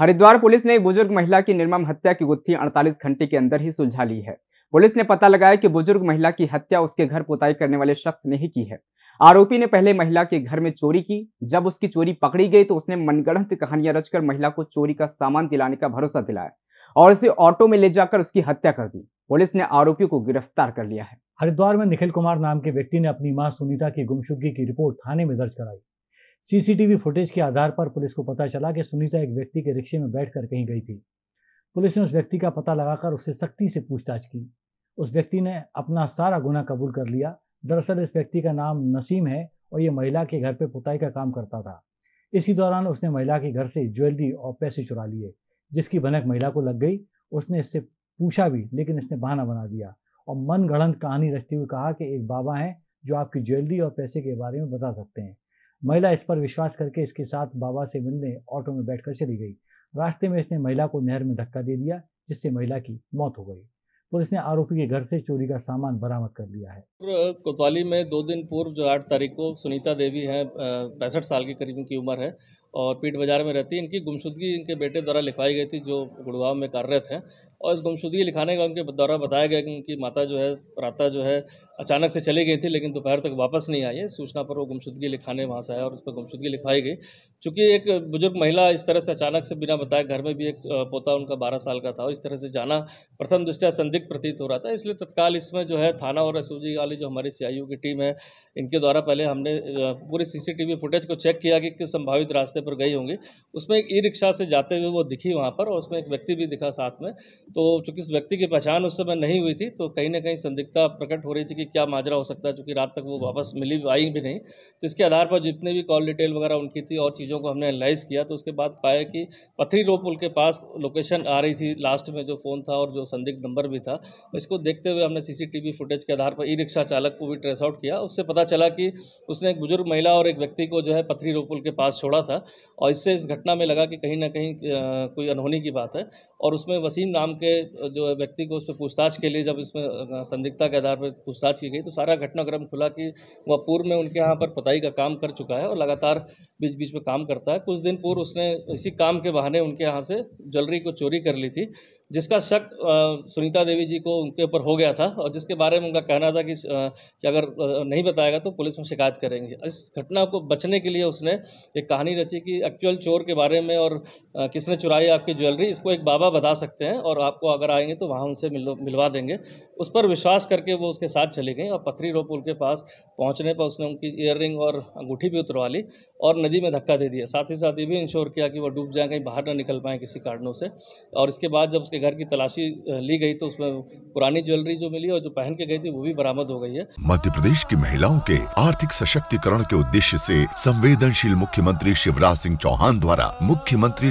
Haridwar police ने एक बुज़ुर्ग महिला की निर्मम हत्या की गुत्थी 48 घंटे के अंदर ही सुलझा ली है। पुलिस ने पता लगाया कि बुज़ुर्ग महिला की हत्या उसके घर पुताई करने वाले शख्स ने ही की है। आरोपी ने पहले महिला के घर में चोरी की, जब उसकी चोरी पकड़ी गई तो उसने मनगढ़ंत कहानियाँ रचकर महिला को चोरी का सामान दिलाने का भरोसा दिलाया और उसे ऑटो में ले जाकर उसकी हत्या कर दी। पुलिस ने आरोपी को गिरफ़्तार कर लिया है। हरिद्वार में निखिल कुमार नाम के व्यक्ति ने अपनी माँ सुनीता की गुमशुदगी की रिपोर्ट थाने में दर्ज कराई। सीसीटीवी फुटेज के आधार पर पुलिस को पता चला कि सुनीता एक व्यक्ति के रिक्शे में बैठकर कहीं गई थी। पुलिस ने उस व्यक्ति का पता लगाकर उससे सख्ती से पूछताछ की। उस व्यक्ति ने अपना सारा गुना कबूल कर लिया। दरअसल इस व्यक्ति का नाम नसीम है और ये महिला के घर पर पुताई का काम करता था। इसी दौरान उसने महिला के घर से ज्वेलरी और पैसे चुरा लिए, जिसकी भनक महिला को लग गई। उसने इससे पूछा भी, लेकिन इसने बहाना बना दिया और मन गढ़ंत कहानी रचते हुए कहा कि एक बाबा हैं जो आपकी ज्वेलरी और पैसे के बारे में बता सकते हैं। महिला इस पर विश्वास करके इसके साथ बाबा से मिलने ऑटो में बैठकर चली गई। रास्ते में इसने महिला को नहर में धक्का दे दिया, जिससे महिला की मौत हो गई। पुलिस ने आरोपी के घर से चोरी का सामान बरामद कर लिया है। कोतवाली में दो दिन पूर्व जो आठ तारीख को सुनीता देवी है पैंसठ साल के करीब की उम्र है। और पीठ बाज़ार में रहती इनकी गुमशुदगी इनके बेटे द्वारा लिखवाई गई थी, जो गुड़गांव में कार्यरत हैं और इस गुमशुदगी लिखाने का उनके द्वारा बताया गया कि उनकी माता जो है प्रातः जो है, अचानक से चली गई थी, लेकिन दोपहर तक वापस नहीं आई है। सूचना पर वो गुमशुदगी लिखाने वहाँ से आया और उस पर गुमशुदगी लिखवाई गई। चूँकि एक बुज़ुर्ग महिला इस तरह से अचानक से बिना बताए घर में भी एक पोता उनका बारह साल का था और इस तरह से जाना प्रथम दृष्टया संदिग्ध प्रतीत हो रहा था। इसलिए तत्काल इसमें जो है, थाना और एस वाली जो हमारी सी की टीम है, इनके द्वारा पहले हमने पूरी सीसीटीवी फुटेज को चेक किया कि किस संभावित रास्ते पर गई होंगी। उसमें एक ई रिक्शा से जाते हुए वो दिखी वहाँ पर और उसमें एक व्यक्ति भी दिखा साथ में। तो चूँकि इस व्यक्ति की पहचान उस समय नहीं हुई थी तो कहीं ना कहीं संदिग्धता प्रकट हो रही थी कि क्या माजरा हो सकता है, चूँकि रात तक वो वापस मिली आई भी नहीं। तो इसके आधार पर जितने भी कॉल डिटेल वगैरह उनकी थी और चीज़ों को हमने एनालाइज किया तो उसके बाद पाया कि पथरी रो पुल के पास लोकेशन आ रही थी लास्ट में जो फ़ोन था और जो संदिग्ध नंबर भी था। इसको देखते हुए हमने सीसीटीवी फुटेज के आधार पर ई रिक्शा चालक को भी ट्रेस आउट किया। उससे पता चला कि उसने एक बुज़ुर्ग महिला और एक व्यक्ति को जो है पथरी रो पुल के पास छोड़ा था। और इससे इस घटना में लगा कि कहीं ना कहीं कोई अनहोनी की बात है। और उसमें वसीम नाम के जो व्यक्ति को उस पर पूछताछ के लिए जब इसमें संदिग्धता के आधार पर पूछताछ की गई तो सारा घटनाक्रम खुला कि वह पूर्व में उनके यहाँ पर पताई का काम कर चुका है और लगातार बीच बीच में काम करता है। कुछ दिन पूर्व उसने इसी काम के बहाने उनके यहाँ से ज्वेलरी को चोरी कर ली थी। जिसका शक सुनीता देवी जी को उनके ऊपर हो गया था और जिसके बारे में उनका कहना था कि, कि अगर नहीं बताएगा तो पुलिस में शिकायत करेंगे। इस घटना को बचने के लिए उसने एक कहानी रची कि एक्चुअल चोर के बारे में और किसने चुराई आपकी ज्वेलरी, इसको एक बाबा बता सकते हैं और आपको अगर आएँगे तो वहाँ उनसे मिल, मिलवा देंगे। उस पर विश्वास करके वो उसके साथ चली गई और पथरी रो पुल के पास पहुँचने पर उसने उनकी ईयर और अंगूठी भी उतरवा ली और नदी में धक्का दे दिया। साथ ही साथ ये भी इंश्योर किया कि वो डूब जाए, कहीं बाहर ना निकल पाएँ किसी कारणों से। और इसके बाद जब उसके घर की तलाशी ली गई तो उसमें पुरानी ज्वेलरी जो मिली और जो पहन के गई थी, वो भी बरामद हो गई है। मध्य प्रदेश की महिलाओं के आर्थिक सशक्तिकरण के उद्देश्य से संवेदनशील मुख्यमंत्री शिवराज सिंह चौहान द्वारा मुख्यमंत्री